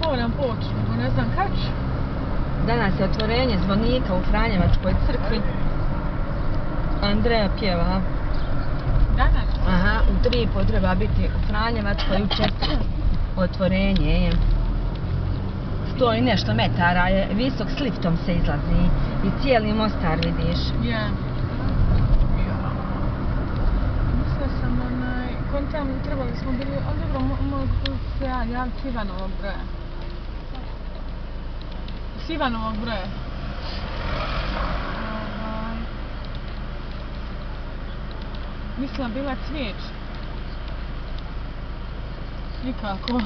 otvoram ploču, nego ne znam kad ću. Danas je otvorenje zvonika u Franjevačkoj crkvi. Andreja pjeva. Danas? Aha, u tri i po treba biti u Franjevačkoj, u četiri otvorenje je. Sto i nešto metara je, visok s liftom se izlazi i cijeli Mostar vidiš. Je. Mislila sam onaj, kontam, trebali smo bili, ali dobro, mo- mogu se ja javiti Ivanovog broja. S Ivanovog broja. Ovaj, Mislila bila cvijeć. Nikako.